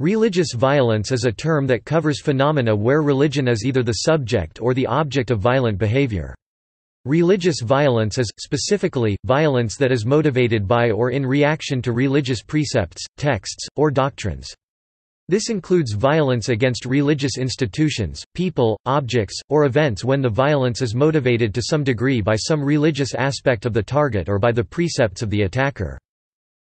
Religious violence is a term that covers phenomena where religion is either the subject or the object of violent behavior. Religious violence is, specifically, violence that is motivated by or in reaction to religious precepts, texts, or doctrines. This includes violence against religious institutions, people, objects, or events when the violence is motivated to some degree by some religious aspect of the target or by the precepts of the attacker.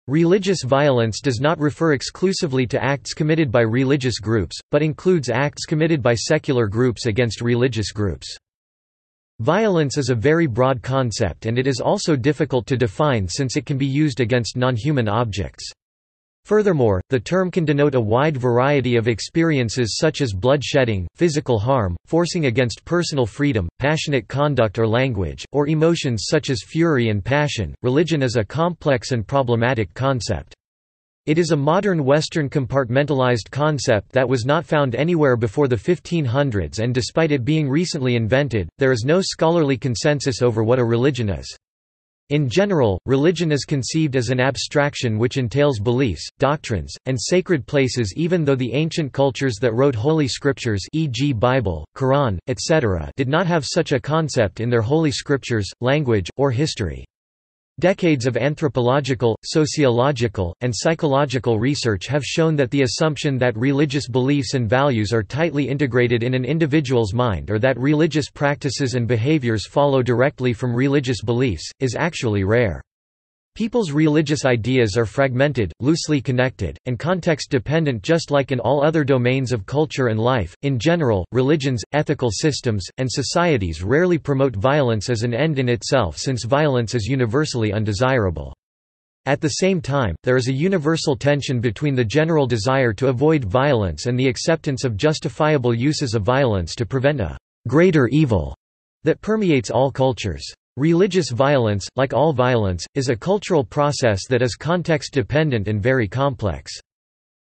Religious violence does not refer exclusively to acts committed by religious groups, but includes acts committed by secular groups against religious groups. Violence is a very broad concept and it is also difficult to define since it can be used against non-human objects. Furthermore, the term can denote a wide variety of experiences such as bloodshedding, physical harm, forcing against personal freedom, passionate conduct or language, or emotions such as fury and passion. Religion is a complex and problematic concept. It is a modern Western compartmentalized concept that was not found anywhere before the 1500s and despite it being recently invented, there is no scholarly consensus over what a religion is. In general, religion is conceived as an abstraction which entails beliefs, doctrines, and sacred places even though the ancient cultures that wrote holy scriptures e.g. Bible, Quran, etc. did not have such a concept in their holy scriptures, language, or history. Decades of anthropological, sociological, and psychological research have shown that the assumption that religious beliefs and values are tightly integrated in an individual's mind or that religious practices and behaviors follow directly from religious beliefs, is actually rare. People's religious ideas are fragmented, loosely connected, and context-dependent just like in all other domains of culture and life. In general, religions, ethical systems, and societies rarely promote violence as an end in itself since violence is universally undesirable. At the same time, there is a universal tension between the general desire to avoid violence and the acceptance of justifiable uses of violence to prevent a greater evil that permeates all cultures. Religious violence, like all violence, is a cultural process that is context-dependent and very complex.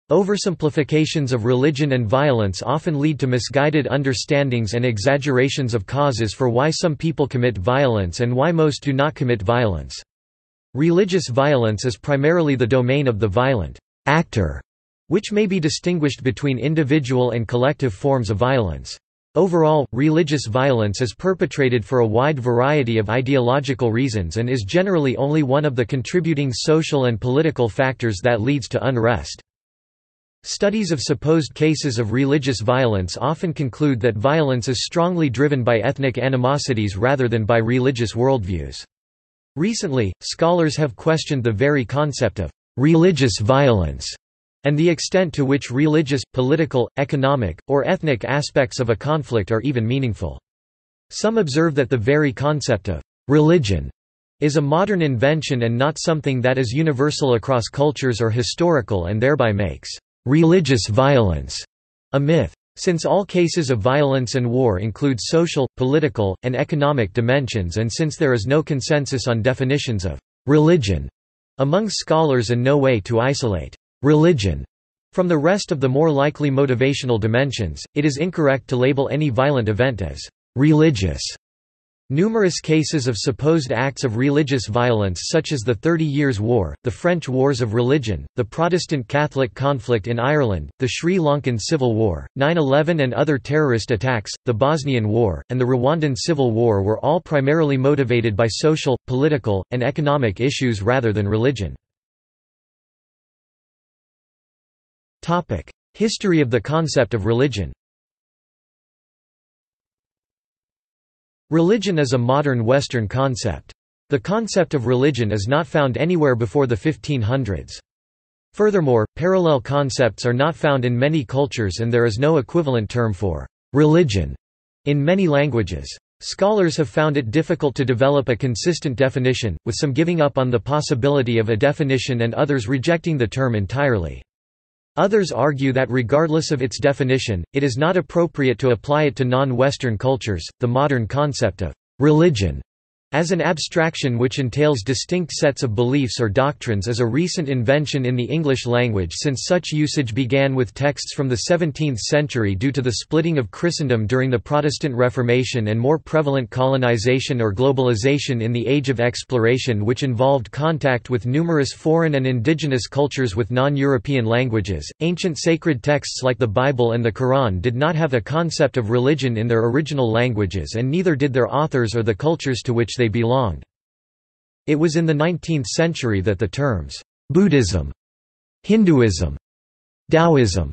Oversimplifications of religion and violence often lead to misguided understandings and exaggerations of causes for why some people commit violence and why most do not commit violence. Religious violence is primarily the domain of the violent actor, which may be distinguished between individual and collective forms of violence. Overall, religious violence is perpetrated for a wide variety of ideological reasons and is generally only one of the contributing social and political factors that leads to unrest. Studies of supposed cases of religious violence often conclude that violence is strongly driven by ethnic animosities rather than by religious worldviews. Recently, scholars have questioned the very concept of religious violence and the extent to which religious, political, economic, or ethnic aspects of a conflict are even meaningful. Some observe that the very concept of religion is a modern invention and not something that is universal across cultures or historical and thereby makes religious violence a myth. Since all cases of violence and war include social, political, and economic dimensions and since there is no consensus on definitions of religion among scholars and no way to isolate religion from the rest of the more likely motivational dimensions, it is incorrect to label any violent event as religious. Numerous cases of supposed acts of religious violence such as the Thirty Years' War, the French Wars of Religion, the Protestant-Catholic conflict in Ireland, the Sri Lankan Civil War, 9-11 and other terrorist attacks, the Bosnian War, and the Rwandan Civil War were all primarily motivated by social, political, and economic issues rather than religion. History of the concept of religion Religion is a modern Western concept. The concept of religion is not found anywhere before the 1500s. Furthermore, parallel concepts are not found in many cultures and there is no equivalent term for religion in many languages. Scholars have found it difficult to develop a consistent definition, with some giving up on the possibility of a definition and others rejecting the term entirely. Others argue that regardless of its definition, it is not appropriate to apply it to non-Western cultures. The modern concept of religion as an abstraction which entails distinct sets of beliefs or doctrines is a recent invention in the English language since such usage began with texts from the 17th century due to the splitting of Christendom during the Protestant Reformation and more prevalent colonization or globalization in the Age of Exploration which involved contact with numerous foreign and indigenous cultures with non-European languages. Ancient sacred texts like the Bible and the Quran did not have a concept of religion in their original languages and neither did their authors or the cultures to which they belonged. It was in the 19th century that the terms, Buddhism, Hinduism, Taoism,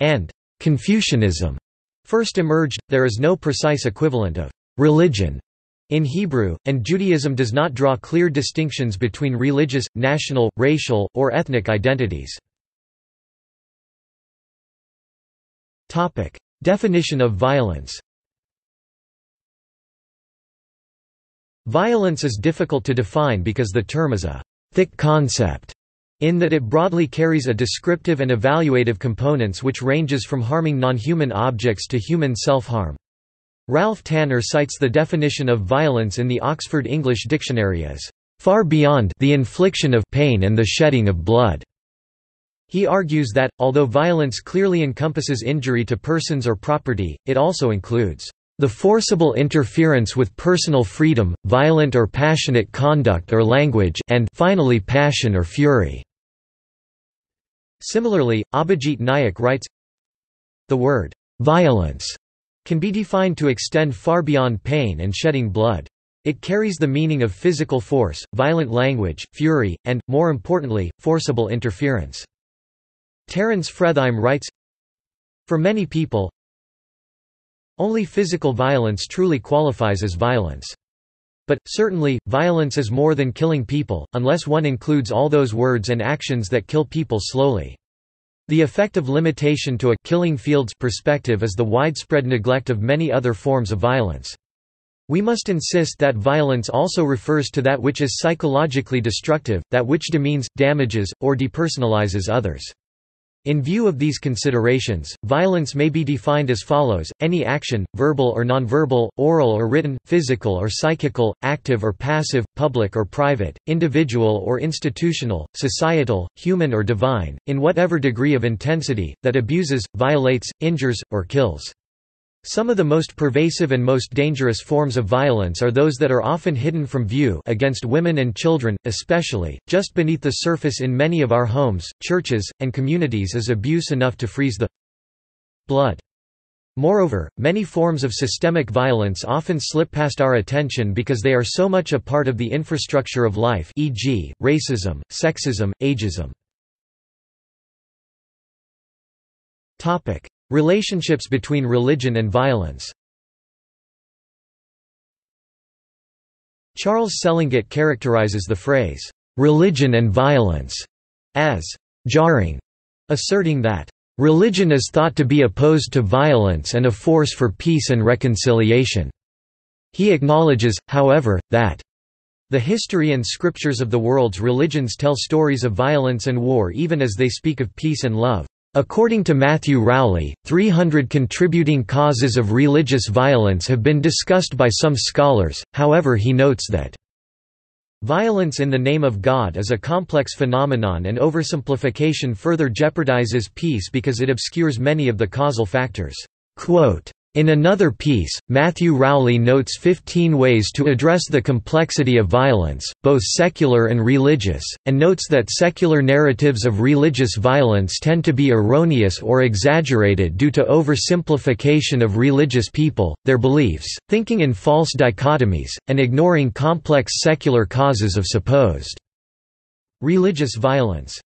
and Confucianism first emerged. There is no precise equivalent of religion in Hebrew, and Judaism does not draw clear distinctions between religious, national, racial, or ethnic identities. Definition of violence Violence is difficult to define because the term is a thick concept in that it broadly carries a descriptive and evaluative components which ranges from harming non-human objects to human self-harm. Ralph Tanner cites the definition of violence in the Oxford English Dictionary as far beyond the infliction of pain and the shedding of blood. He argues that, although violence clearly encompasses injury to persons or property, it also includes the forcible interference with personal freedom, violent or passionate conduct or language, and finally passion or fury. Similarly, Abhijit Nayak writes, The word violence can be defined to extend far beyond pain and shedding blood. It carries the meaning of physical force, violent language, fury, and, more importantly, forcible interference. Terence Fretheim writes, For many people, only physical violence truly qualifies as violence. But, certainly, violence is more than killing people, unless one includes all those words and actions that kill people slowly. The effect of limitation to a killing fields perspective is the widespread neglect of many other forms of violence. We must insist that violence also refers to that which is psychologically destructive, that which demeans, damages, or depersonalizes others. In view of these considerations, violence may be defined as follows, any action, verbal or nonverbal, oral or written, physical or psychical, active or passive, public or private, individual or institutional, societal, human or divine, in whatever degree of intensity, that abuses, violates, injures, or kills. Some of the most pervasive and most dangerous forms of violence are those that are often hidden from view against women and children, especially, just beneath the surface in many of our homes, churches, and communities is abuse enough to freeze the blood. Moreover, many forms of systemic violence often slip past our attention because they are so much a part of the infrastructure of life e.g., racism, sexism, ageism. Relationships between religion and violence Charles Selengut characterizes the phrase, "'religion and violence' as "'jarring'", asserting that, "'religion is thought to be opposed to violence and a force for peace and reconciliation'". He acknowledges, however, that the history and scriptures of the world's religions tell stories of violence and war even as they speak of peace and love. According to Matthew Rowley, 300 contributing causes of religious violence have been discussed by some scholars, however he notes that Violence in the name of God is a complex phenomenon and oversimplification further jeopardizes peace because it obscures many of the causal factors. Quote, in another piece, Matthew Rowley notes 15 ways to address the complexity of violence, both secular and religious, and notes that secular narratives of religious violence tend to be erroneous or exaggerated due to oversimplification of religious people, their beliefs, thinking in false dichotomies, and ignoring complex secular causes of supposed religious violence.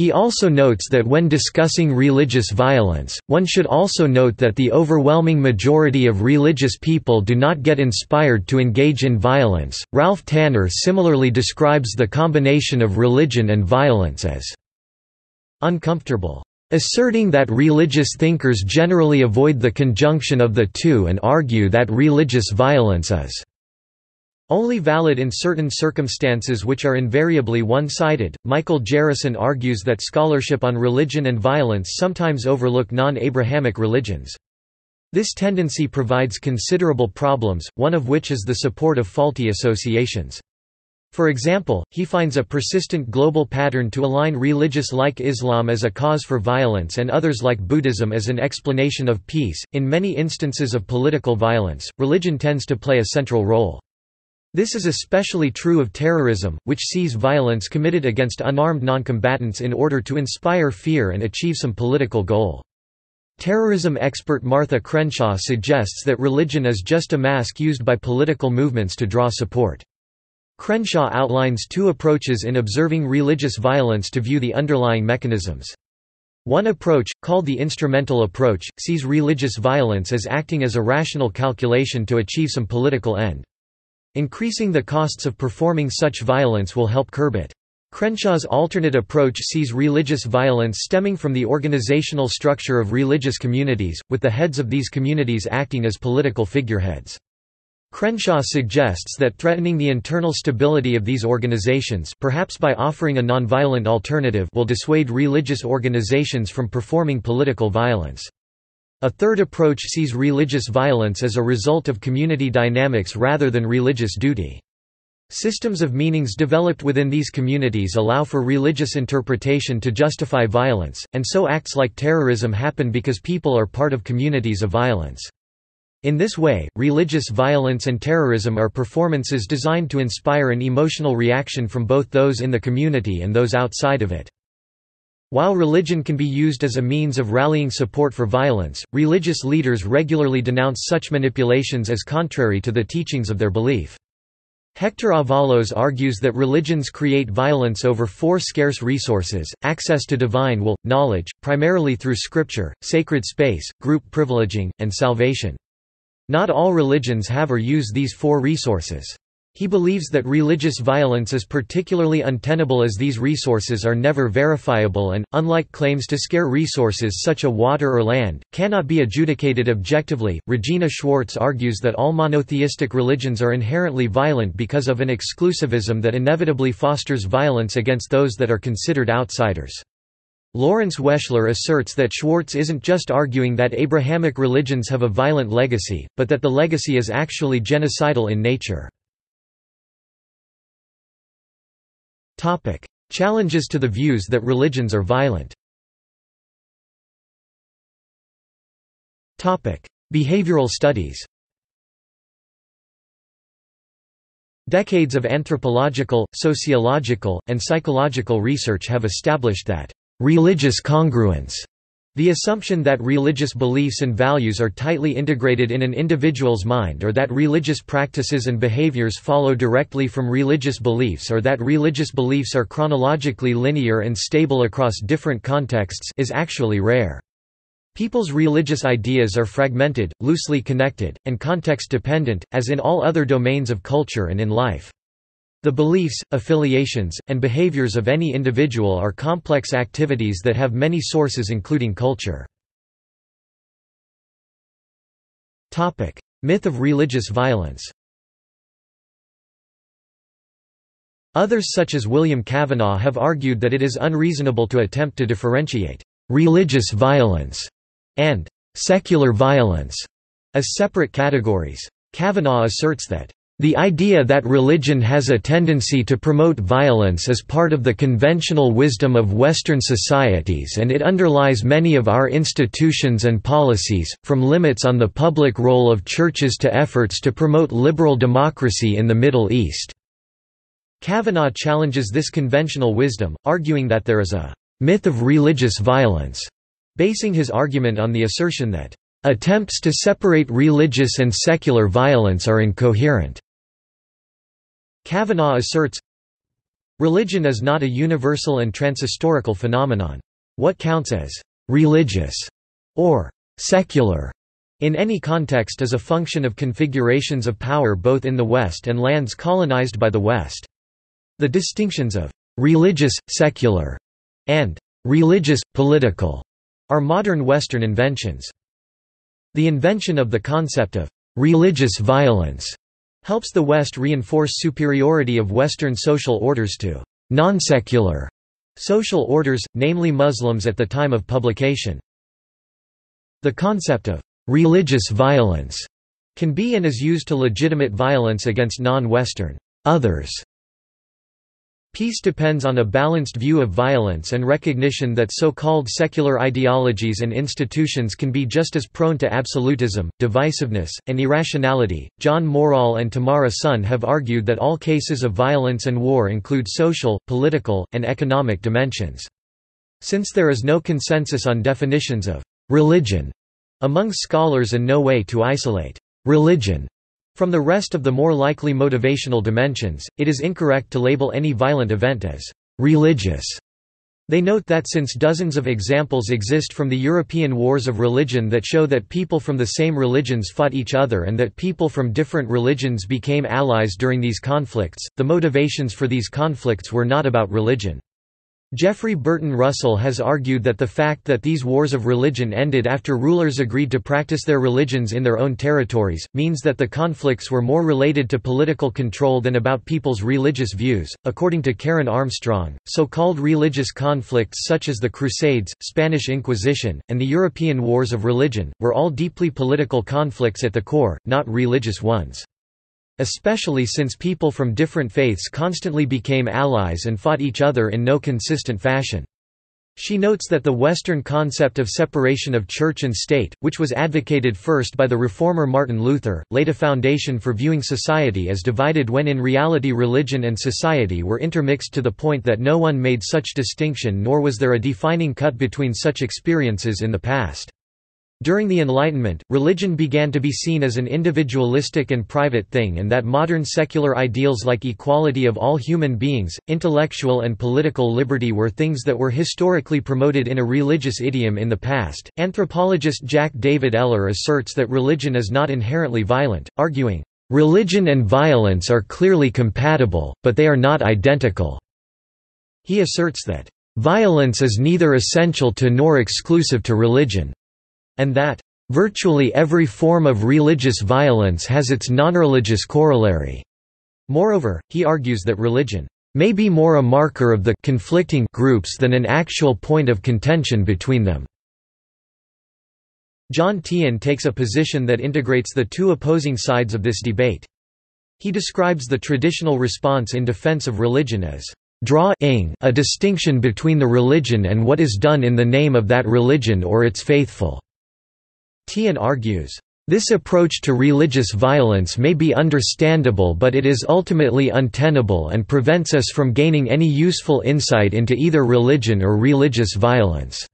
He also notes that when discussing religious violence, one should also note that the overwhelming majority of religious people do not get inspired to engage in violence. Ralph Tanner similarly describes the combination of religion and violence as uncomfortable, asserting that religious thinkers generally avoid the conjunction of the two and argue that religious violence is only valid in certain circumstances which are invariably one-sided. Michael Jerryson argues that scholarship on religion and violence sometimes overlook non-Abrahamic religions. This tendency provides considerable problems, one of which is the support of faulty associations. For example, he finds a persistent global pattern to align religious like Islam as a cause for violence and others like Buddhism as an explanation of peace. In many instances of political violence, religion tends to play a central role. This is especially true of terrorism, which sees violence committed against unarmed noncombatants in order to inspire fear and achieve some political goal. Terrorism expert Martha Crenshaw suggests that religion is just a mask used by political movements to draw support. Crenshaw outlines two approaches in observing religious violence to view the underlying mechanisms. One approach, called the instrumental approach, sees religious violence as acting as a rational calculation to achieve some political end. Increasing the costs of performing such violence will help curb it. Crenshaw's alternate approach sees religious violence stemming from the organizational structure of religious communities, with the heads of these communities acting as political figureheads. Crenshaw suggests that threatening the internal stability of these organizations perhaps by offering a nonviolent alternative will dissuade religious organizations from performing political violence. A third approach sees religious violence as a result of community dynamics rather than religious duty. Systems of meanings developed within these communities allow for religious interpretation to justify violence, and so acts like terrorism happen because people are part of communities of violence. In this way, religious violence and terrorism are performances designed to inspire an emotional reaction from both those in the community and those outside of it. While religion can be used as a means of rallying support for violence, religious leaders regularly denounce such manipulations as contrary to the teachings of their belief. Hector Avalos argues that religions create violence over four scarce resources, access to divine will, knowledge, primarily through scripture, sacred space, group privileging, and salvation. Not all religions have or use these four resources. He believes that religious violence is particularly untenable as these resources are never verifiable and, unlike claims to scare resources such as water or land, cannot be adjudicated objectively. Regina Schwartz argues that all monotheistic religions are inherently violent because of an exclusivism that inevitably fosters violence against those that are considered outsiders. Lawrence Weschler asserts that Schwartz isn't just arguing that Abrahamic religions have a violent legacy, but that the legacy is actually genocidal in nature. Challenges to the views that religions are violent. Topic: Behavioral studies. Decades of anthropological, sociological, and psychological research have established that Religious congruence the assumption that religious beliefs and values are tightly integrated in an individual's mind or that religious practices and behaviors follow directly from religious beliefs or that religious beliefs are chronologically linear and stable across different contexts is actually rare. People's religious ideas are fragmented, loosely connected, and context-dependent, as in all other domains of culture and in life. The beliefs, affiliations, and behaviors of any individual are complex activities that have many sources including culture. Myth of religious violence Others such as William Cavanaugh have argued that it is unreasonable to attempt to differentiate «religious violence» and «secular violence» as separate categories. Cavanaugh asserts that the idea that religion has a tendency to promote violence is part of the conventional wisdom of Western societies and it underlies many of our institutions and policies, from limits on the public role of churches to efforts to promote liberal democracy in the Middle East. Cavanaugh challenges this conventional wisdom, arguing that there is a myth of religious violence, basing his argument on the assertion that attempts to separate religious and secular violence are incoherent. Cavanaugh asserts, Religion is not a universal and transhistorical phenomenon. What counts as «religious» or «secular» in any context is a function of configurations of power both in the West and lands colonized by the West. The distinctions of «religious, secular» and «religious, political» are modern Western inventions. The invention of the concept of «religious violence» helps the West reinforce superiority of Western social orders to non-secular social orders, namely Muslims at the time of publication. The concept of religious violence can be and is used to legitimate violence against non-Western others. Peace depends on a balanced view of violence and recognition that so-called secular ideologies and institutions can be just as prone to absolutism, divisiveness, and irrationality. John Morreall and Tamara Sonn have argued that all cases of violence and war include social, political, and economic dimensions. Since there is no consensus on definitions of religion among scholars and no way to isolate religion from the rest of the more likely motivational dimensions, it is incorrect to label any violent event as religious. They note that since dozens of examples exist from the European wars of religion that show that people from the same religions fought each other and that people from different religions became allies during these conflicts, the motivations for these conflicts were not about religion. Jeffrey Burton Russell has argued that the fact that these wars of religion ended after rulers agreed to practice their religions in their own territories, means that the conflicts were more related to political control than about people's religious views. According to Karen Armstrong, so called religious conflicts such as the Crusades, Spanish Inquisition, and the European Wars of Religion, were all deeply political conflicts at the core, not religious ones especially since people from different faiths constantly became allies and fought each other in no consistent fashion. She notes that the Western concept of separation of church and state, which was advocated first by the reformer Martin Luther, laid a foundation for viewing society as divided when in reality religion and society were intermixed to the point that no one made such distinction nor was there a defining cut between such experiences in the past. During the Enlightenment, religion began to be seen as an individualistic and private thing and that modern secular ideals like equality of all human beings, intellectual and political liberty were things that were historically promoted in a religious idiom in the past. Anthropologist Jack David Eller asserts that religion is not inherently violent, arguing, Religion and violence are clearly compatible, but they are not identical. He asserts that, Violence is neither essential to nor exclusive to religion and that virtually every form of religious violence has its non-religious corollary. Moreover, he argues that religion may be more a marker of the conflicting groups than an actual point of contention between them. John Teehan takes a position that integrates the two opposing sides of this debate. He describes the traditional response in defense of religion as drawing a distinction between the religion and what is done in the name of that religion or its faithful. Teehan argues, this approach to religious violence may be understandable but it is ultimately untenable and prevents us from gaining any useful insight into either religion or religious violence."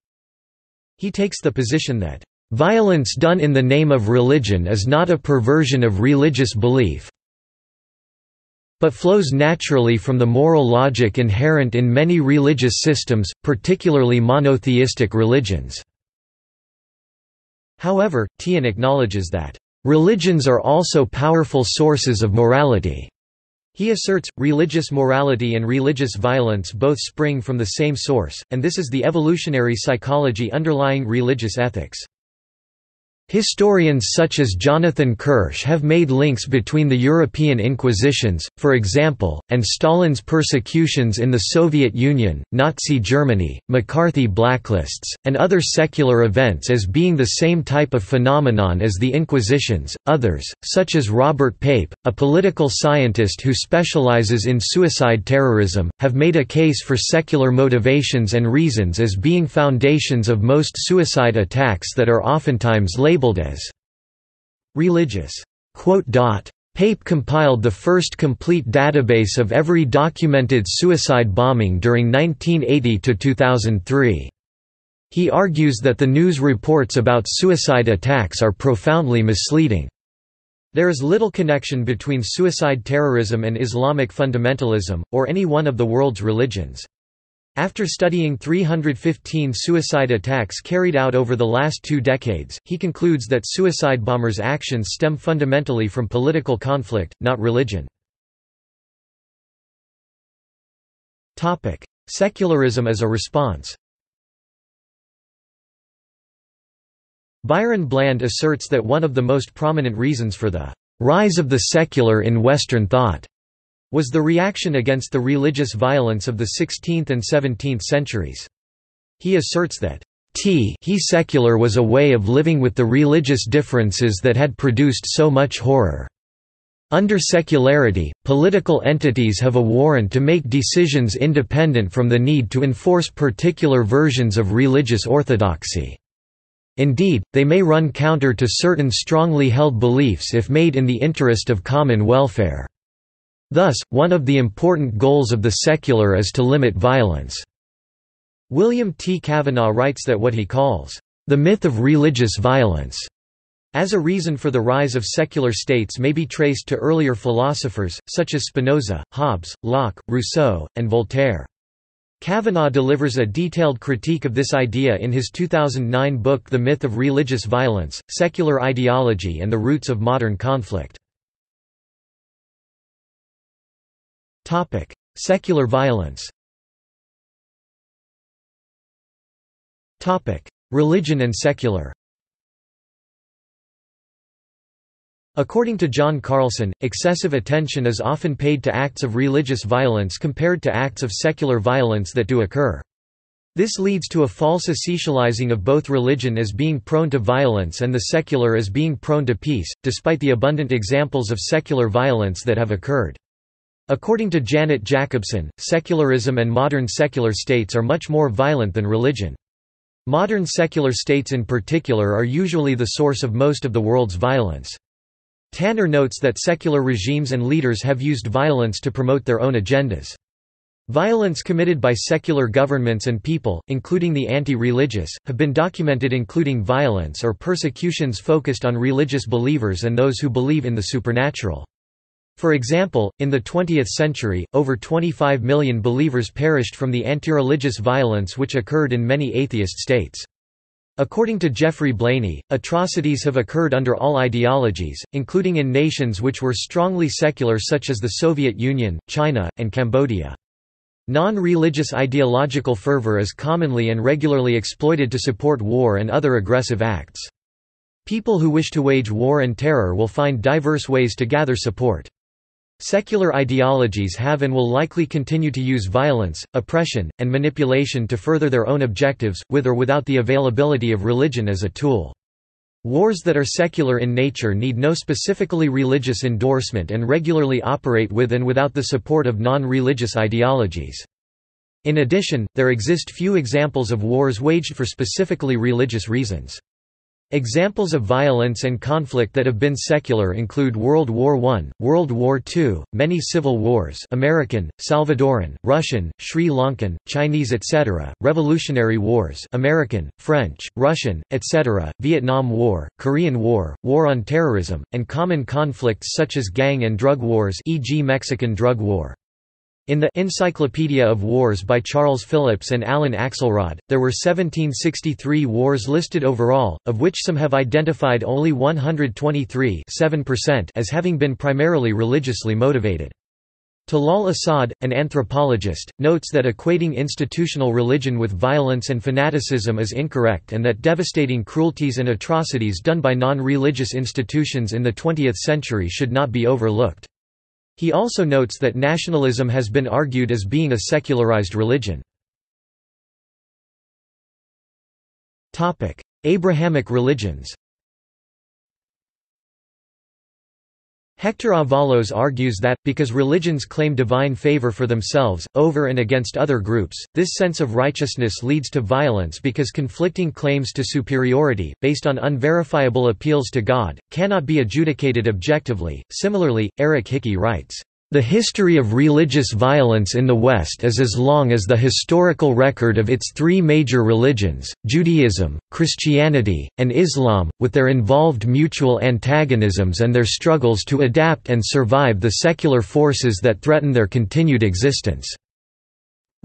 He takes the position that, "...violence done in the name of religion is not a perversion of religious belief, but flows naturally from the moral logic inherent in many religious systems, particularly monotheistic religions." However, Teehan acknowledges that, "...religions are also powerful sources of morality." He asserts, religious morality and religious violence both spring from the same source, and this is the evolutionary psychology underlying religious ethics. Historians such as Jonathan Kirsch have made links between the European Inquisitions, for example, and Stalin's persecutions in the Soviet Union, Nazi Germany, McCarthy blacklists, and other secular events as being the same type of phenomenon as the Inquisitions. Others, such as Robert Pape, a political scientist who specializes in suicide terrorism, have made a case for secular motivations and reasons as being foundations of most suicide attacks that are oftentimes labeled labeled as religious. Pape compiled the first complete database of every documented suicide bombing during 1980–2003. He argues that the news reports about suicide attacks are profoundly misleading. There is little connection between suicide terrorism and Islamic fundamentalism, or any one of the world's religions. After studying 315 suicide attacks carried out over the last two decades, he concludes that suicide bombers' actions stem fundamentally from political conflict, not religion. Secularism as a response Byron Bland asserts that one of the most prominent reasons for the rise of the secular in Western thought was the reaction against the religious violence of the 16th and 17th centuries. He asserts that t he secular was a way of living with the religious differences that had produced so much horror. Under secularity, political entities have a warrant to make decisions independent from the need to enforce particular versions of religious orthodoxy. Indeed, they may run counter to certain strongly held beliefs if made in the interest of common welfare. Thus, one of the important goals of the secular is to limit violence. William T. Cavanaugh writes that what he calls, "...the myth of religious violence," as a reason for the rise of secular states may be traced to earlier philosophers, such as Spinoza, Hobbes, Locke, Rousseau, and Voltaire. Cavanaugh delivers a detailed critique of this idea in his 2009 book The Myth of Religious Violence, Secular Ideology and the Roots of Modern Conflict. Secular violence Topic: Religion and secular According to John Carlson, excessive attention is often paid to acts of religious violence compared to acts of secular violence that do occur. This leads to a false essentializing of both religion as being prone to violence and the secular as being prone to peace, despite the abundant examples of secular violence that have occurred. According to Janet Jakobsen, secularism and modern secular states are much more violent than religion. Modern secular states in particular are usually the source of most of the world's violence. Tanner notes that secular regimes and leaders have used violence to promote their own agendas. Violence committed by secular governments and people, including the anti-religious, have been documented including violence or persecutions focused on religious believers and those who believe in the supernatural. For example, in the 20th century, over 25 million believers perished from the anti-religious violence which occurred in many atheist states. According to Geoffrey Blainey, atrocities have occurred under all ideologies, including in nations which were strongly secular such as the Soviet Union, China, and Cambodia. Non-religious ideological fervor is commonly and regularly exploited to support war and other aggressive acts. People who wish to wage war and terror will find diverse ways to gather support. Secular ideologies have and will likely continue to use violence, oppression, and manipulation to further their own objectives, with or without the availability of religion as a tool. Wars that are secular in nature need no specifically religious endorsement and regularly operate with and without the support of non-religious ideologies. In addition, there exist few examples of wars waged for specifically religious reasons. Examples of violence and conflict that have been secular include World War I, World War II, many civil wars American, Salvadoran, Russian, Sri Lankan, Chinese etc., Revolutionary Wars American, French, Russian, etc., Vietnam War, Korean War, War on Terrorism, and common conflicts such as gang and drug wars e.g. Mexican Drug War. In the Encyclopedia of Wars by Charles Phillips and Alan Axelrod, there were 1763 wars listed overall, of which some have identified only 123 as having been primarily religiously motivated. Talal Asad, an anthropologist, notes that equating institutional religion with violence and fanaticism is incorrect and that devastating cruelties and atrocities done by non-religious institutions in the 20th century should not be overlooked. He also notes that nationalism has been argued as being a secularized religion. Abrahamic religions Hector Avalos argues that, because religions claim divine favor for themselves, over and against other groups, this sense of righteousness leads to violence because conflicting claims to superiority, based on unverifiable appeals to God, cannot be adjudicated objectively. Similarly, Eric Hickey writes, the history of religious violence in the West is as long as the historical record of its three major religions, Judaism, Christianity, and Islam, with their involved mutual antagonisms and their struggles to adapt and survive the secular forces that threaten their continued existence.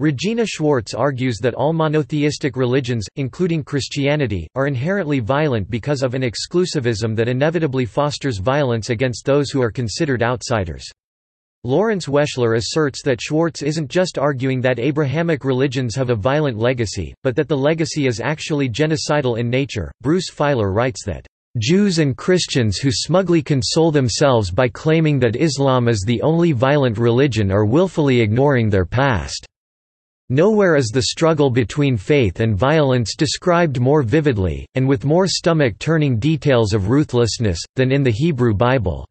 Regina Schwartz argues that all monotheistic religions, including Christianity, are inherently violent because of an exclusivism that inevitably fosters violence against those who are considered outsiders. Lawrence Weschler asserts that Schwartz isn't just arguing that Abrahamic religions have a violent legacy, but that the legacy is actually genocidal in nature. Bruce Feiler writes that, Jews and Christians who smugly console themselves by claiming that Islam is the only violent religion are willfully ignoring their past. Nowhere is the struggle between faith and violence described more vividly, and with more stomach-turning details of ruthlessness, than in the Hebrew Bible.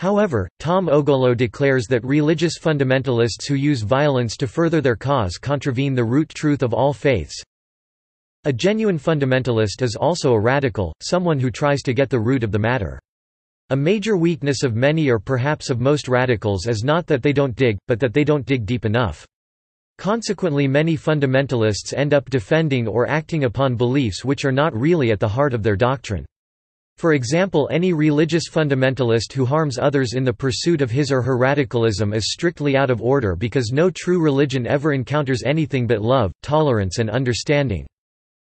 However, Tom Ogolo declares that religious fundamentalists who use violence to further their cause contravene the root truth of all faiths. A genuine fundamentalist is also a radical, someone who tries to get the root of the matter. A major weakness of many or perhaps of most radicals is not that they don't dig, but that they don't dig deep enough. Consequently many fundamentalists end up defending or acting upon beliefs which are not really at the heart of their doctrine. For example any religious fundamentalist who harms others in the pursuit of his or her radicalism is strictly out of order because no true religion ever encounters anything but love, tolerance and understanding.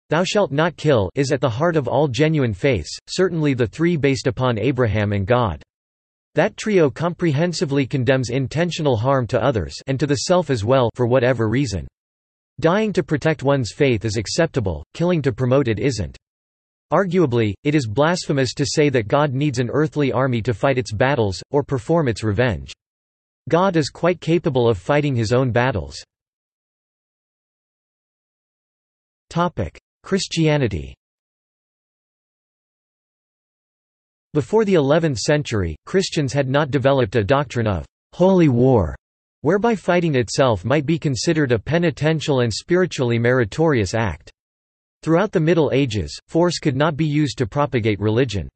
Thou shalt not kill is at the heart of all genuine faiths, certainly the three based upon Abraham and God. That trio comprehensively condemns intentional harm to others and to the self as well for whatever reason. Dying to protect one's faith is acceptable, killing to promote it isn't. Arguably, it is blasphemous to say that God needs an earthly army to fight its battles, or perform its revenge. God is quite capable of fighting his own battles. Christianity Before the 11th century, Christians had not developed a doctrine of «holy war», whereby fighting itself might be considered a penitential and spiritually meritorious act. Throughout the Middle Ages, force could not be used to propagate religion.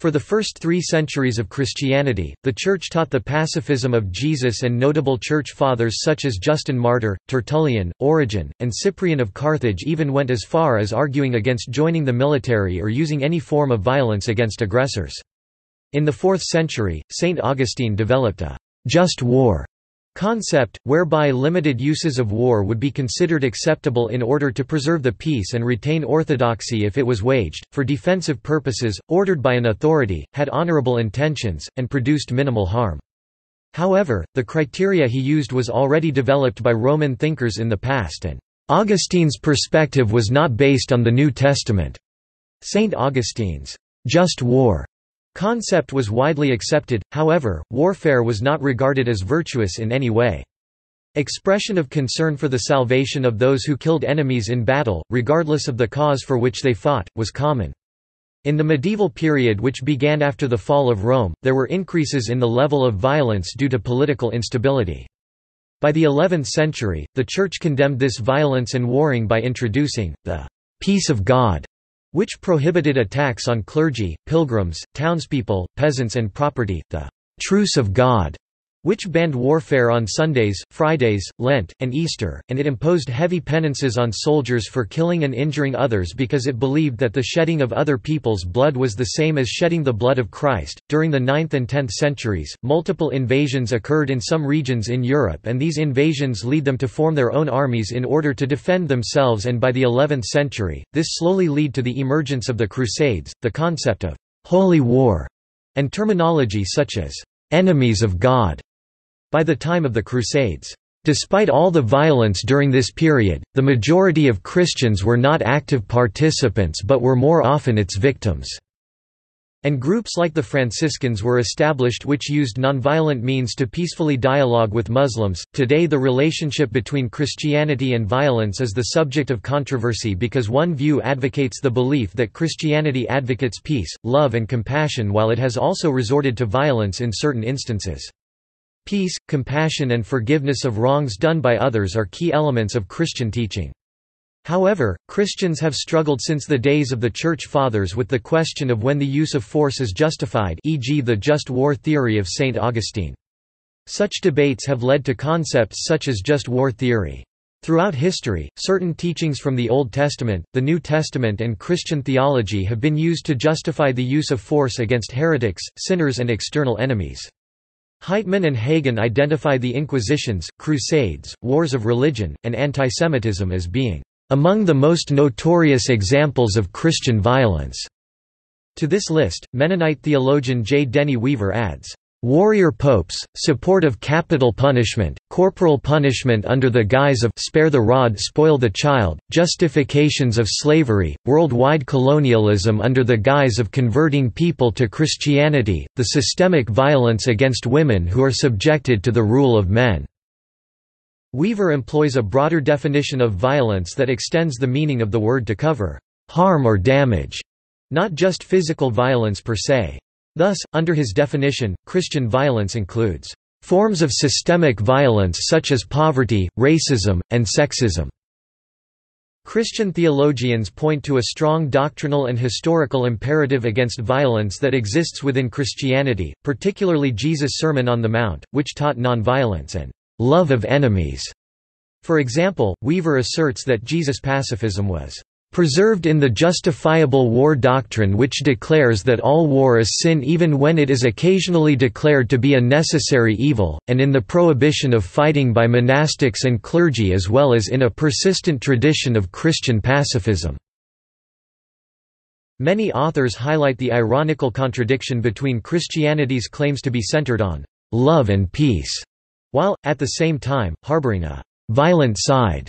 For the first three centuries of Christianity, the Church taught the pacifism of Jesus and notable Church fathers such as Justin Martyr, Tertullian, Origen, and Cyprian of Carthage even went as far as arguing against joining the military or using any form of violence against aggressors. In the 4th century, St. Augustine developed a «just war» concept, whereby limited uses of war would be considered acceptable in order to preserve the peace and retain orthodoxy if it was waged, for defensive purposes, ordered by an authority, had honorable intentions, and produced minimal harm. However, the criteria he used was already developed by Roman thinkers in the past and Augustine's perspective was not based on the New Testament. St. Augustine's just war Concept was widely accepted, however, warfare was not regarded as virtuous in any way. Expression of concern for the salvation of those who killed enemies in battle, regardless of the cause for which they fought, was common. In the medieval period which began after the fall of Rome, there were increases in the level of violence due to political instability. By the 11th century, the Church condemned this violence and warring by introducing the peace of God which prohibited attacks on clergy, pilgrims, townspeople, peasants and property, the «truce of God», which banned warfare on Sundays, Fridays, Lent, and Easter, and it imposed heavy penances on soldiers for killing and injuring others because it believed that the shedding of other people's blood was the same as shedding the blood of Christ. During the 9th and 10th centuries, multiple invasions occurred in some regions in Europe, and these invasions lead them to form their own armies in order to defend themselves. And by the 11th century, this slowly led to the emergence of the Crusades, the concept of holy war, and terminology such as enemies of God by the time of the Crusades. Despite all the violence during this period, the majority of Christians were not active participants but were more often its victims. And groups like the Franciscans were established which used nonviolent means to peacefully dialogue with Muslims. Today, the relationship between Christianity and violence is the subject of controversy because one view advocates the belief that Christianity advocates peace, love, and compassion while it has also resorted to violence in certain instances. Peace, compassion and forgiveness of wrongs done by others are key elements of Christian teaching. However, Christians have struggled since the days of the Church Fathers with the question of when the use of force is justified e.g. the just war theory of St. Augustine. Such debates have led to concepts such as just war theory. Throughout history, certain teachings from the Old Testament, the New Testament and Christian theology have been used to justify the use of force against heretics, sinners and external enemies. Heitman and Hagen identify the Inquisitions, Crusades, wars of religion, and antisemitism as being among the most notorious examples of Christian violence. To this list, Mennonite theologian J. Denny Weaver adds, Warrior popes, support of capital punishment, corporal punishment under the guise of spare the rod spoil the child, justifications of slavery, worldwide colonialism under the guise of converting people to Christianity, the systemic violence against women who are subjected to the rule of men. Weaver employs a broader definition of violence that extends the meaning of the word to cover harm or damage, not just physical violence per se. Thus, under his definition, Christian violence includes forms of systemic violence such as poverty, racism, and sexism. Christian theologians point to a strong doctrinal and historical imperative against violence that exists within Christianity, particularly Jesus' Sermon on the Mount, which taught nonviolence and love of enemies. For example, Weaver asserts that Jesus' pacifism was preserved in the justifiable war doctrine which declares that all war is sin even when it is occasionally declared to be a necessary evil, and in the prohibition of fighting by monastics and clergy as well as in a persistent tradition of Christian pacifism. Many authors highlight the ironical contradiction between Christianity's claims to be centered on love and peace while, at the same time, harboring a violent side.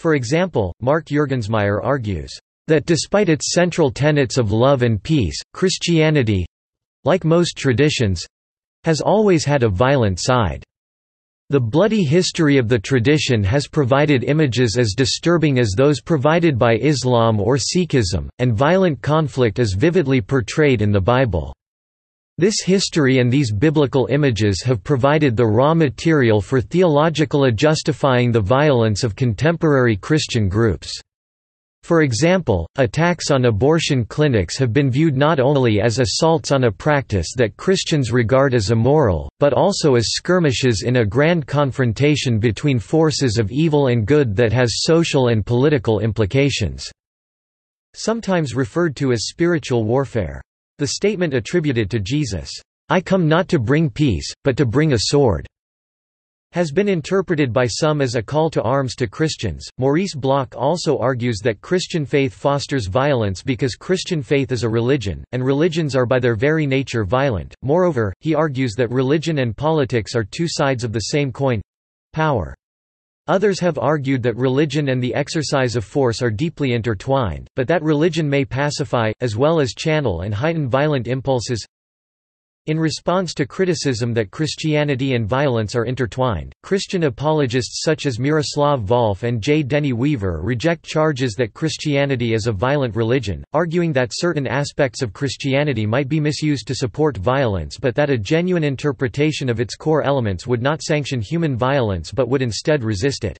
For example, Mark Juergensmeyer argues that despite its central tenets of love and peace, Christianity—like most traditions—has always had a violent side. The bloody history of the tradition has provided images as disturbing as those provided by Islam or Sikhism, and violent conflict is vividly portrayed in the Bible. This history and these biblical images have provided the raw material for theological justifying the violence of contemporary Christian groups. For example, attacks on abortion clinics have been viewed not only as assaults on a practice that Christians regard as immoral, but also as skirmishes in a grand confrontation between forces of evil and good that has social and political implications. Sometimes referred to as spiritual warfare. The statement attributed to Jesus, "'I come not to bring peace, but to bring a sword' has been interpreted by some as a call to arms to Christians. Maurice Bloch also argues that Christian faith fosters violence because Christian faith is a religion, and religions are by their very nature violent. Moreover, he argues that religion and politics are two sides of the same coin power. Others have argued that religion and the exercise of force are deeply intertwined, but that religion may pacify, as well as channel and heighten violent impulses. In response to criticism that Christianity and violence are intertwined, Christian apologists such as Miroslav Volf and J. Denny Weaver reject charges that Christianity is a violent religion, arguing that certain aspects of Christianity might be misused to support violence but that a genuine interpretation of its core elements would not sanction human violence but would instead resist it.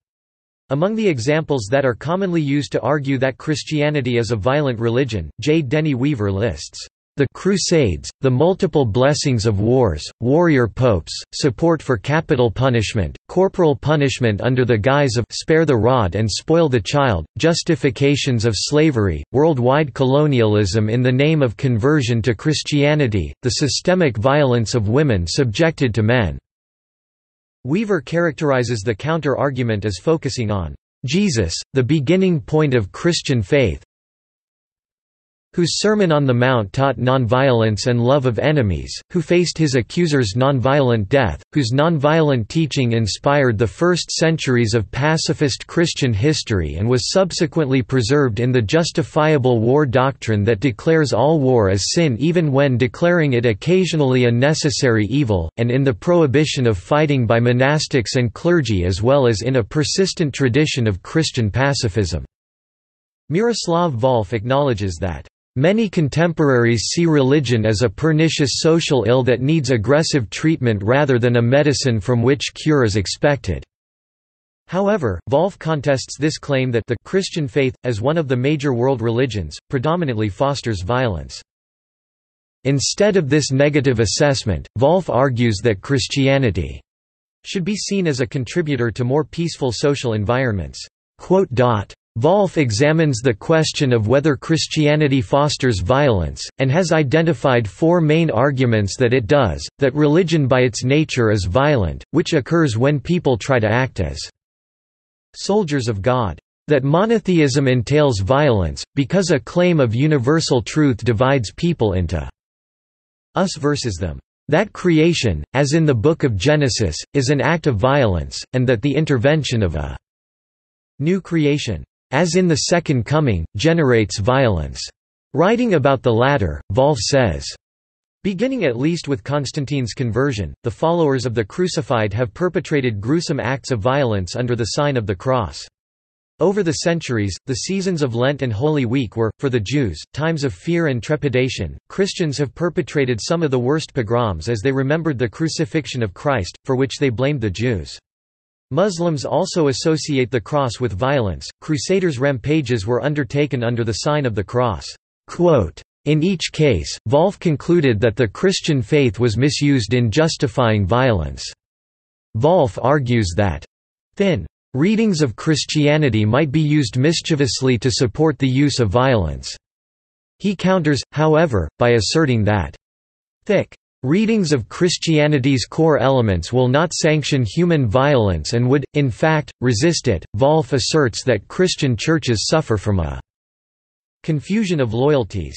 Among the examples that are commonly used to argue that Christianity is a violent religion, J. Denny Weaver lists the Crusades, the multiple blessings of wars, warrior popes, support for capital punishment, corporal punishment under the guise of spare the rod and spoil the child, justifications of slavery, worldwide colonialism in the name of conversion to Christianity, the systemic violence of women subjected to men. Weaver characterizes the counter-argument as focusing on Jesus, the beginning point of Christian faith, whose Sermon on the Mount taught nonviolence and love of enemies, who faced his accusers' nonviolent death, whose nonviolent teaching inspired the first centuries of pacifist Christian history and was subsequently preserved in the justifiable war doctrine that declares all war as sin even when declaring it occasionally a necessary evil, and in the prohibition of fighting by monastics and clergy as well as in a persistent tradition of Christian pacifism. Miroslav Volf acknowledges that Many contemporaries see religion as a pernicious social ill that needs aggressive treatment rather than a medicine from which cure is expected. However, Volf contests this claim that the Christian faith, as one of the major world religions, predominantly fosters violence. Instead of this negative assessment, Volf argues that Christianity should be seen as a contributor to more peaceful social environments. Volf examines the question of whether Christianity fosters violence, and has identified four main arguments that it does, that religion by its nature is violent, which occurs when people try to act as soldiers of God. That monotheism entails violence, because a claim of universal truth divides people into us versus them. That creation, as in the Book of Genesis, is an act of violence, and that the intervention of a new creation as in the Second Coming, generates violence. Writing about the latter, Volf says, Beginning at least with Constantine's conversion, the followers of the crucified have perpetrated gruesome acts of violence under the sign of the cross. Over the centuries, the seasons of Lent and Holy Week were, for the Jews, times of fear and trepidation. Christians have perpetrated some of the worst pogroms as they remembered the crucifixion of Christ, for which they blamed the Jews. Muslims also associate the cross with violence. Crusaders' rampages were undertaken under the sign of the cross. In each case, Volf concluded that the Christian faith was misused in justifying violence. Volf argues that thin readings of Christianity might be used mischievously to support the use of violence. He counters, however, by asserting that thick readings of Christianity's core elements will not sanction human violence and would, in fact, resist it. Volf asserts that Christian churches suffer from a confusion of loyalties.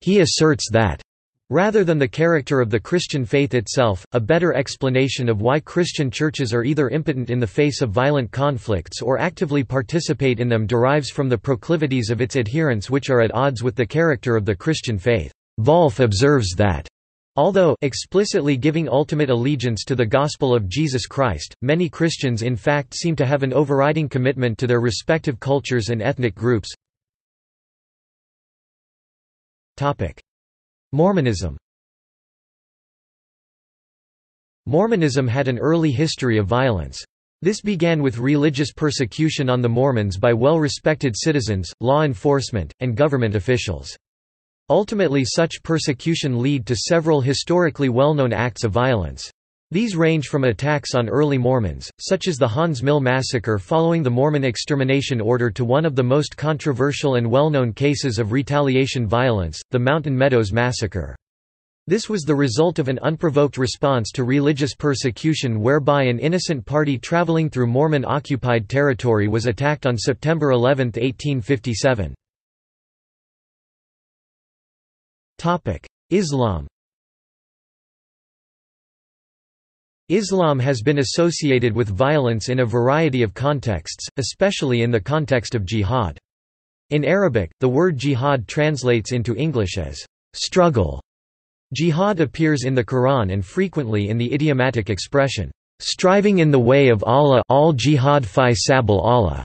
He asserts that Rather than the character of the Christian faith itself, a better explanation of why Christian churches are either impotent in the face of violent conflicts or actively participate in them derives from the proclivities of its adherents which are at odds with the character of the Christian faith. Volf observes that Although explicitly giving ultimate allegiance to the gospel of Jesus Christ, many Christians in fact seem to have an overriding commitment to their respective cultures and ethnic groups. Topic: Mormonism Mormonism had an early history of violence. This began with religious persecution on the Mormons by well-respected citizens, law enforcement, and government officials. Ultimately such persecution lead to several historically well-known acts of violence. These range from attacks on early Mormons, such as the Haun's Mill massacre following the Mormon extermination order to one of the most controversial and well-known cases of retaliation violence, the Mountain Meadows massacre. This was the result of an unprovoked response to religious persecution whereby an innocent party traveling through Mormon-occupied territory was attacked on September 11, 1857. Islam Islam has been associated with violence in a variety of contexts, especially in the context of jihad. In Arabic, the word jihad translates into English as struggle. Jihad appears in the Quran and frequently in the idiomatic expression, striving in the way of Allah al jihad fi sabil Allah.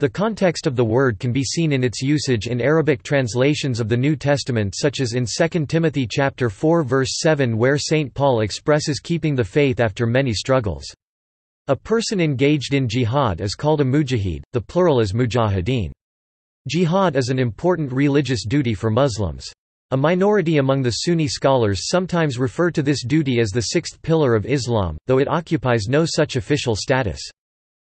The context of the word can be seen in its usage in Arabic translations of the New Testament such as in 2 Timothy chapter 4 verse 7 where St. Paul expresses keeping the faith after many struggles. A person engaged in jihad is called a mujahid, the plural is mujahideen. Jihad is an important religious duty for Muslims. A minority among the Sunni scholars sometimes refer to this duty as the sixth pillar of Islam, though it occupies no such official status.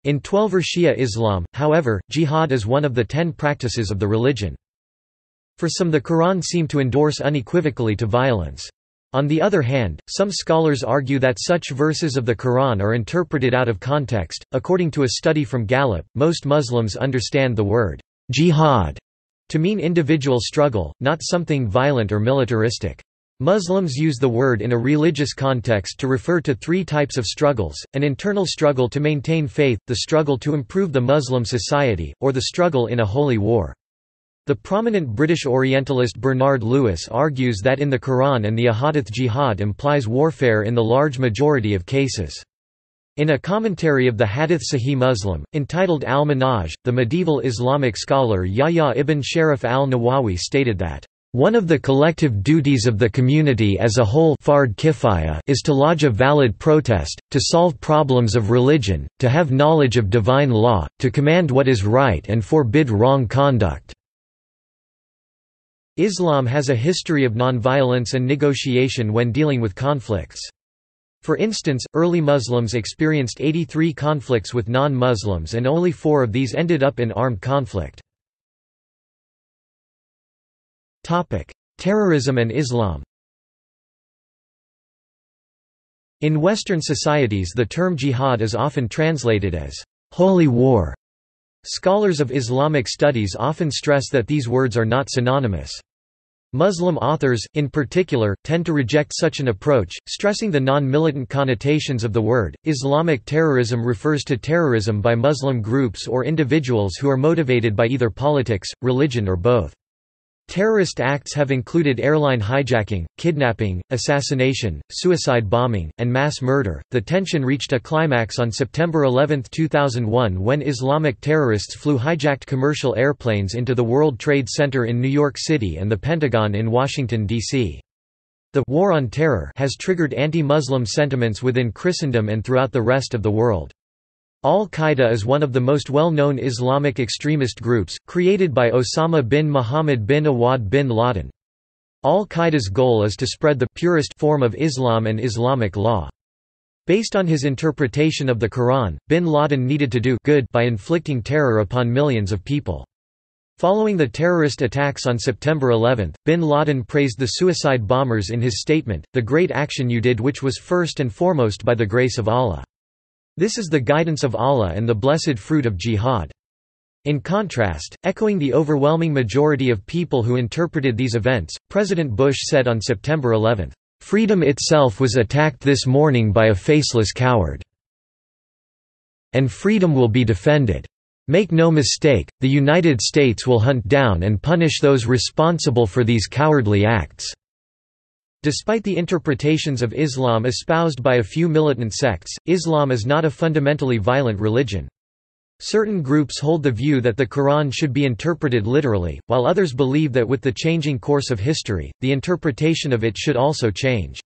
In Twelver Shia Islam, however, jihad is one of the ten practices of the religion. For some the Quran seem to endorse unequivocally to violence. On the other hand, some scholars argue that such verses of the Quran are interpreted out of context. According to a study from Gallup, most Muslims understand the word jihad to mean individual struggle, not something violent or militaristic. Muslims use the word in a religious context to refer to three types of struggles, an internal struggle to maintain faith, the struggle to improve the Muslim society, or the struggle in a holy war. The prominent British Orientalist Bernard Lewis argues that in the Quran and the Ahadith jihad implies warfare in the large majority of cases. In a commentary of the Hadith Sahih Muslim, entitled Al-Minhaj, the medieval Islamic scholar Yahya ibn Sharif al-Nawawi stated that one of the collective duties of the community as a whole is to lodge a valid protest, to solve problems of religion, to have knowledge of divine law, to command what is right and forbid wrong conduct. Islam has a history of nonviolence and negotiation when dealing with conflicts. For instance, early Muslims experienced 83 conflicts with non-Muslims and only four of these ended up in armed conflict. Terrorism and Islam In Western societies the term jihad is often translated as «holy war». Scholars of Islamic studies often stress that these words are not synonymous. Muslim authors, in particular, tend to reject such an approach, stressing the non-militant connotations of the word. Islamic terrorism refers to terrorism by Muslim groups or individuals who are motivated by either politics, religion or both. Terrorist acts have included airline hijacking, kidnapping, assassination, suicide bombing, and mass murder. The tension reached a climax on September 11, 2001 when Islamic terrorists flew hijacked commercial airplanes into the World Trade Center in New York City and the Pentagon in Washington, D.C. The war on terror has triggered anti-Muslim sentiments within Christendom and throughout the rest of the world. Al-Qaeda is one of the most well-known Islamic extremist groups, created by Osama bin Muhammad bin Awad bin Laden. Al-Qaeda's goal is to spread the purest form of Islam and Islamic law. Based on his interpretation of the Quran, bin Laden needed to do good by inflicting terror upon millions of people. Following the terrorist attacks on September 11, bin Laden praised the suicide bombers in his statement, the great action you did which was first and foremost by the grace of Allah. This is the guidance of Allah and the blessed fruit of jihad. In contrast, echoing the overwhelming majority of people who interpreted these events, President Bush said on September 11, "...freedom itself was attacked this morning by a faceless coward. And freedom will be defended. Make no mistake, the United States will hunt down and punish those responsible for these cowardly acts." Despite the interpretations of Islam espoused by a few militant sects, Islam is not a fundamentally violent religion. Certain groups hold the view that the Quran should be interpreted literally, while others believe that with the changing course of history, the interpretation of it should also change.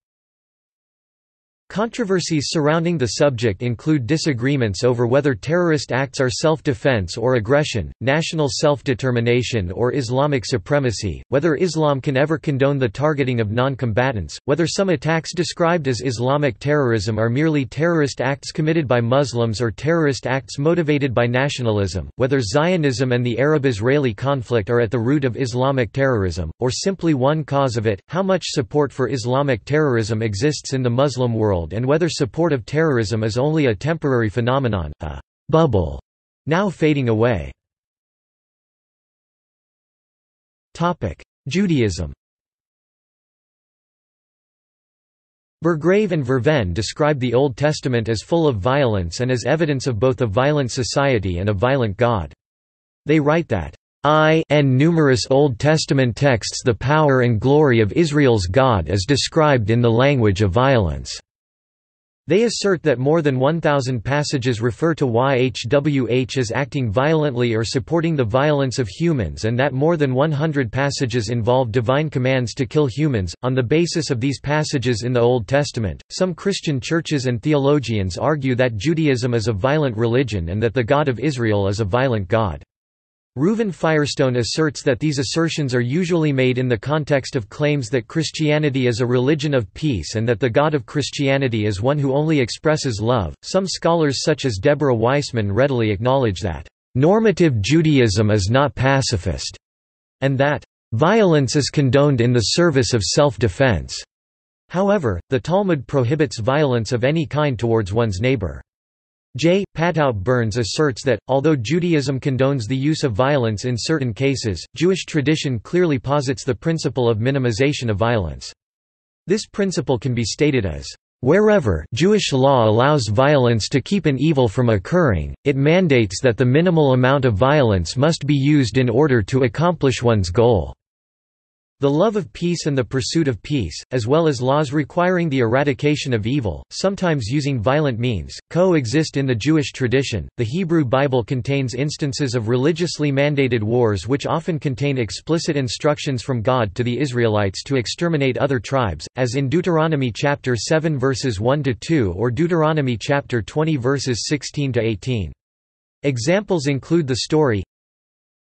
Controversies surrounding the subject include disagreements over whether terrorist acts are self-defense or aggression, national self-determination or Islamic supremacy, whether Islam can ever condone the targeting of non-combatants, whether some attacks described as Islamic terrorism are merely terrorist acts committed by Muslims or terrorist acts motivated by nationalism, whether Zionism and the Arab-Israeli conflict are at the root of Islamic terrorism, or simply one cause of it, how much support for Islamic terrorism exists in the Muslim world world and whether support of terrorism is only a temporary phenomenon, a bubble now fading away. Judaism Burggraeve and Vervenne describe the Old Testament as full of violence and as evidence of both a violent society and a violent God. They write that I and numerous Old Testament texts the power and glory of Israel's God is described in the language of violence. They assert that more than 1,000 passages refer to YHWH as acting violently or supporting the violence of humans and that more than 100 passages involve divine commands to kill humans. On the basis of these passages in the Old Testament, some Christian churches and theologians argue that Judaism is a violent religion and that the God of Israel is a violent God. Reuven Firestone asserts that these assertions are usually made in the context of claims that Christianity is a religion of peace and that the God of Christianity is one who only expresses love. Some scholars such as Deborah Weissman readily acknowledge that normative Judaism is not pacifist and that violence is condoned in the service of self-defense. However, the Talmud prohibits violence of any kind towards one's neighbor. J. Patout Burns asserts that, although Judaism condones the use of violence in certain cases, Jewish tradition clearly posits the principle of minimization of violence. This principle can be stated as, "...wherever Jewish law allows violence to keep an evil from occurring, it mandates that the minimal amount of violence must be used in order to accomplish one's goal." The love of peace and the pursuit of peace, as well as laws requiring the eradication of evil, sometimes using violent means, coexist in the Jewish tradition. The Hebrew Bible contains instances of religiously mandated wars which often contain explicit instructions from God to the Israelites to exterminate other tribes, as in Deuteronomy chapter 7 verses 1 to 2 or Deuteronomy chapter 20 verses 16 to 18. Examples include the story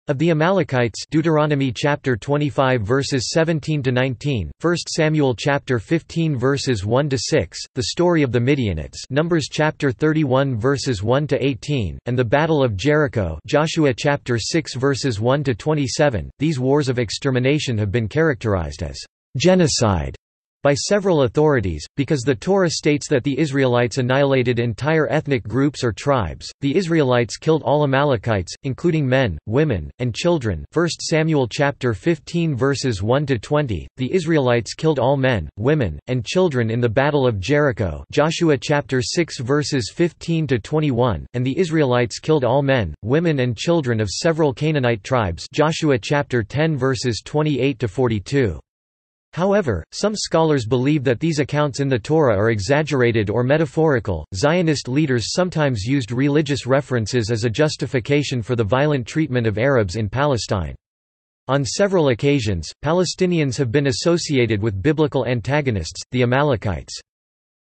of the Amalekites Deuteronomy chapter 25 verses 17 to 19, 1 Samuel chapter 15 verses 1 to 6, the story of the Midianites Numbers chapter 31 verses 1 to 18, and the Battle of Jericho Joshua chapter 6 verses 1 to 27. These wars of extermination have been characterized as genocide by several authorities, because the Torah states that the Israelites annihilated entire ethnic groups or tribes. The Israelites killed all Amalekites, including men, women, and children. 1 Samuel chapter 15 verses 1 to 20. The Israelites killed all men, women, and children in the battle of Jericho. Joshua chapter 6 verses 15 to 21, and the Israelites killed all men, women and children of several Canaanite tribes. Joshua chapter 10 verses 28 to 42. However, some scholars believe that these accounts in the Torah are exaggerated or metaphorical. Zionist leaders sometimes used religious references as a justification for the violent treatment of Arabs in Palestine. On several occasions, Palestinians have been associated with biblical antagonists, the Amalekites.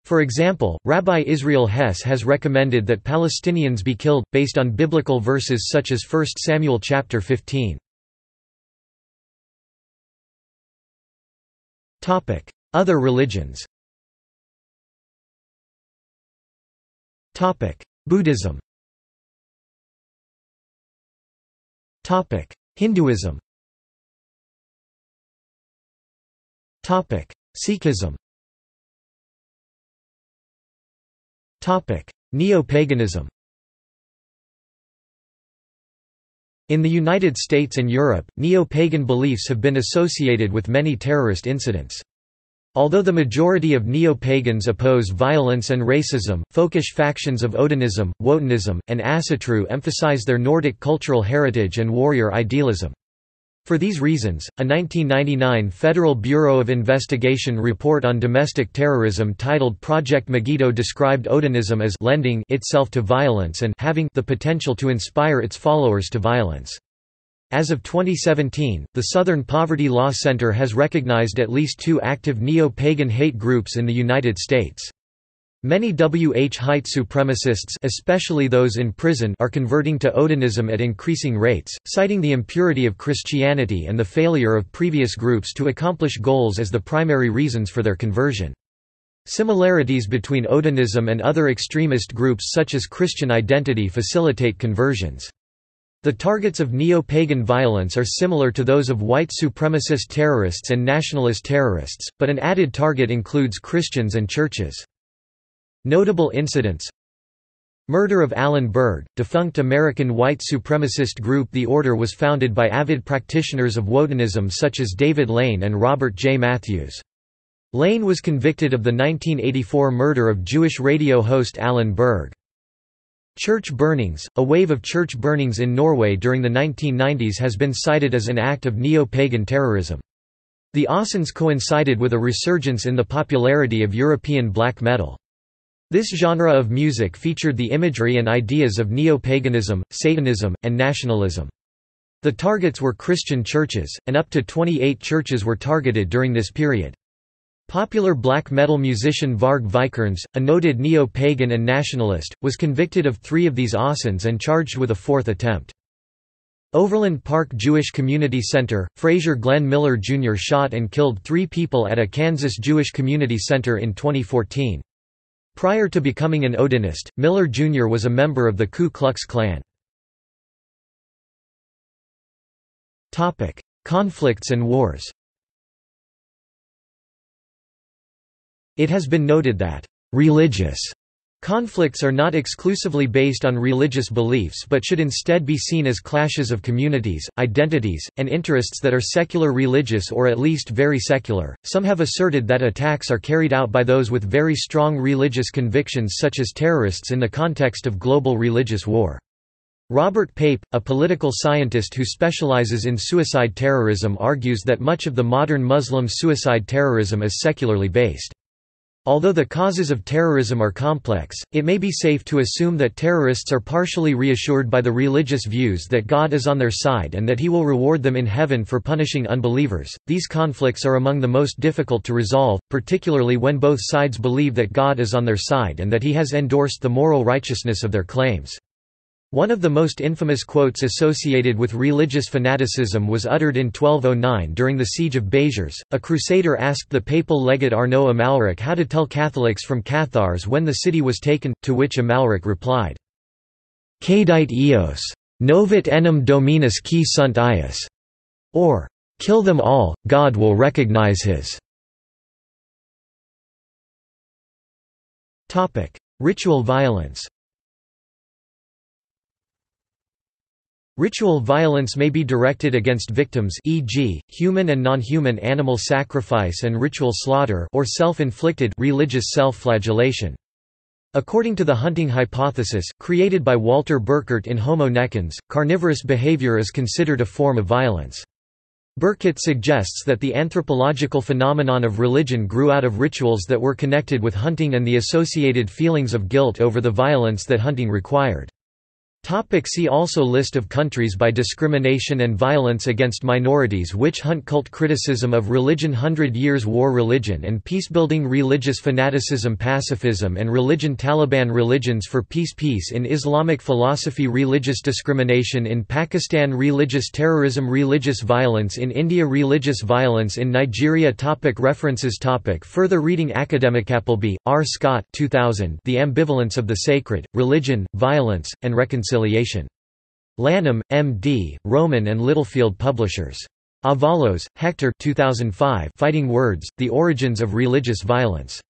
For example, Rabbi Israel Hess has recommended that Palestinians be killed, based on biblical verses such as 1 Samuel chapter 15. Other religions Buddhism Hinduism Sikhism Neo-paganism In the United States and Europe, neo-pagan beliefs have been associated with many terrorist incidents. Although the majority of neo-pagans oppose violence and racism, folkish factions of Odinism, Wotanism, and Asatru emphasize their Nordic cultural heritage and warrior idealism. For these reasons, a 1999 Federal Bureau of Investigation report on domestic terrorism titled Project Megiddo described Odinism as lending itself to violence and having the potential to inspire its followers to violence. As of 2017, the Southern Poverty Law Center has recognized at least two active neo-pagan hate groups in the United States. Many WH white supremacists especially those in prison are converting to Odinism at increasing rates, citing the impurity of Christianity and the failure of previous groups to accomplish goals as the primary reasons for their conversion. Similarities between Odinism and other extremist groups such as Christian identity facilitate conversions. The targets of neo-pagan violence are similar to those of white supremacist terrorists and nationalist terrorists, but an added target includes Christians and churches. Notable incidents Murder of Alan Berg, defunct American white supremacist group The Order was founded by avid practitioners of Wotanism such as David Lane and Robert J. Matthews. Lane was convicted of the 1984 murder of Jewish radio host Alan Berg. Church burnings A wave of church burnings in Norway during the 1990s has been cited as an act of neo-pagan terrorism. The Assens coincided with a resurgence in the popularity of European black metal. This genre of music featured the imagery and ideas of neo-paganism, Satanism, and nationalism. The targets were Christian churches, and up to 28 churches were targeted during this period. Popular black metal musician Varg Vikernes, a noted neo-pagan and nationalist, was convicted of three of these Assens and charged with a fourth attempt. Overland Park Jewish Community Center, Frazier Glenn Miller Jr. shot and killed three people at a Kansas Jewish Community Center in 2014. Prior to becoming an Odinist, Miller Jr. was a member of the Ku Klux Klan. Conflicts and wars It has been noted that, "...religious," Conflicts are not exclusively based on religious beliefs but should instead be seen as clashes of communities, identities, and interests that are secular religious or at least very secular. Some have asserted that attacks are carried out by those with very strong religious convictions such as terrorists in the context of global religious war. Robert Pape, a political scientist who specializes in suicide terrorism argues that much of the modern Muslim suicide terrorism is secularly based. Although the causes of terrorism are complex, it may be safe to assume that terrorists are partially reassured by the religious views that God is on their side and that he will reward them in heaven for punishing unbelievers. These conflicts are among the most difficult to resolve, particularly when both sides believe that God is on their side and that he has endorsed the moral righteousness of their claims. One of the most infamous quotes associated with religious fanaticism was uttered in 1209 during the Siege of Béziers. A crusader asked the papal legate Arnaud Amalric how to tell Catholics from Cathars when the city was taken, to which Amalric replied, Caedite eos. Novit enim dominus qui sunt ius. Or, Kill them all, God will recognize his. Ritual violence Ritual violence may be directed against victims e.g., human and non-human animal sacrifice and ritual slaughter or self-inflicted religious self-flagellation. According to the hunting hypothesis, created by Walter Burkert in Homo necans, carnivorous behavior is considered a form of violence. Burkert suggests that the anthropological phenomenon of religion grew out of rituals that were connected with hunting and the associated feelings of guilt over the violence that hunting required. Topic see also List of countries by discrimination and violence against minorities Witch hunt Cult criticism of religion Hundred Years' War Religion and peacebuilding Religious fanaticism Pacifism and religion Taliban Religions for peace Peace in Islamic philosophy Religious discrimination in Pakistan Religious terrorism Religious violence in India Religious violence in Nigeria topic References topic Further reading Academic Appleby, R. Scott 2000 The Ambivalence of the Sacred, Religion, Violence, and Reconciliation reconciliation. Lanham, M.D., Rowman and Littlefield Publishers. Avalos, Hector 2005 Fighting Words, The Origins of Religious Violence.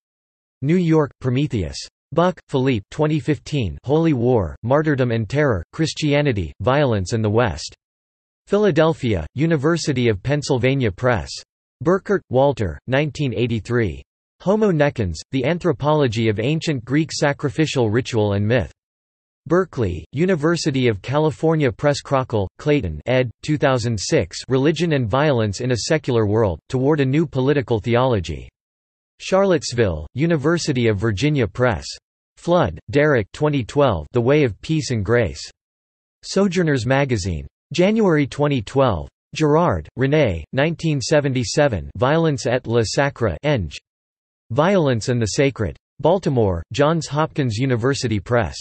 New York, Prometheus. Buc, Philippe 2015 Holy War, Martyrdom and Terror, Christianity, Violence and the West. Philadelphia, University of Pennsylvania Press. Burkert, Walter, 1983. Homo necans, The Anthropology of Ancient Greek Sacrificial Ritual and Myth. Berkeley, University of California Press Crockett, Clayton ed. 2006 Religion and Violence in a Secular World, Toward a New Political Theology. Charlottesville, University of Virginia Press. Flood, Derek 2012 The Way of Peace and Grace. Sojourners Magazine. January 2012. Girard, René, 1977 Violence et le Sacre Eng. Violence and the Sacred. Baltimore, Johns Hopkins University Press.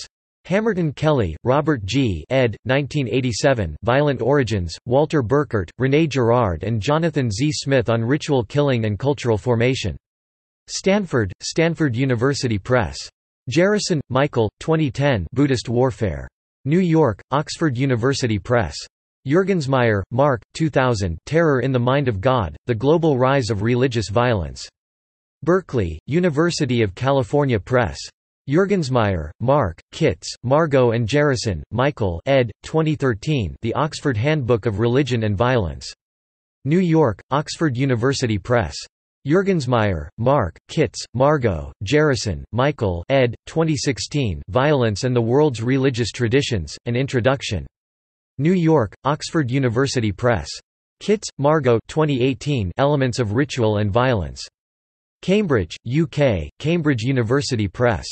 Hamerton Kelly, Robert G. ed. 1987 Violent Origins, Walter Burkert, René Girard and Jonathan Z. Smith on Ritual Killing and Cultural Formation. Stanford, Stanford University Press. Jerryson, Michael, 2010 Buddhist Warfare. New York, Oxford University Press. Juergensmeyer, Mark, 2000 Terror in the Mind of God, The Global Rise of Religious Violence. Berkeley, University of California Press. Juergensmeyer, Mark, Kitts, Margot and Jerryson, Michael ed. 2013 The Oxford Handbook of Religion and Violence. New York, Oxford University Press. Juergensmeyer, Mark, Kitts, Margot, Jerryson, Michael ed. 2016 Violence and the World's Religious Traditions, An Introduction. New York, Oxford University Press. Kitts, Margot 2018 Elements of Ritual and Violence. Cambridge, UK, Cambridge University Press.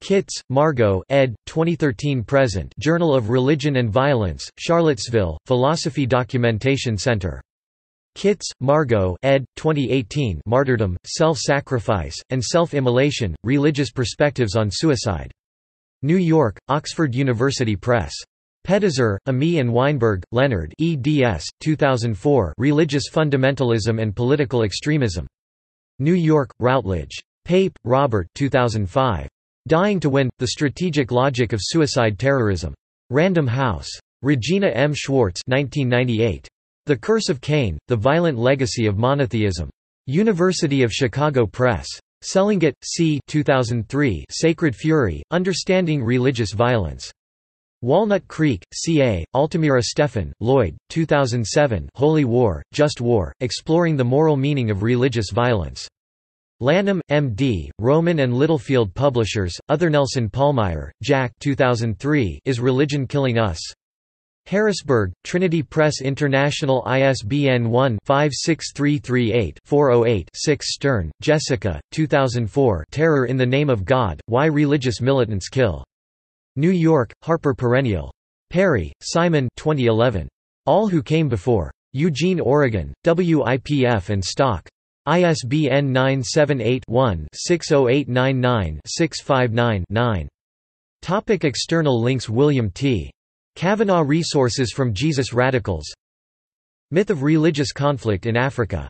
Kitts, Margot ed. 2013–present Journal of Religion and Violence, Charlottesville, Philosophy Documentation Center. Kitts, Margot ed. 2018 Martyrdom, Self-Sacrifice, and Self-Immolation, Religious Perspectives on Suicide. New York, Oxford University Press. Pedahzur, Ami and Weinberg, Leonard eds. 2004 Religious Fundamentalism and Political Extremism. New York, Routledge. Pape, Robert 2005. Dying to Win, The Strategic Logic of Suicide Terrorism. Random House. Regina M. Schwartz 1998. The Curse of Cain, The Violent Legacy of Monotheism. University of Chicago Press. Selengut, C. 2003 Sacred Fury, Understanding Religious Violence. Walnut Creek, CA, Altamira Steffen, Lloyd, 2007 Holy War, Just War, Exploring the Moral Meaning of Religious Violence. Lanham, M.D., Rowman and Littlefield Publishers, Other Nelson Pallmeyer, Jack 2003 Is Religion Killing Us? Harrisburg, Trinity Press International ISBN 1-56338-408-6 Stern, Jessica, 2004 Terror in the Name of God, Why Religious Militants Kill. New York, Harper Perennial. Perry, Simon 2011. All Who Came Before. Eugene, Oregon, WIPF and Stock. ISBN 978-1-60899-659-9. Topic external links William T. Cavanaugh Resources from Jesus Radicals Myth of religious conflict in Africa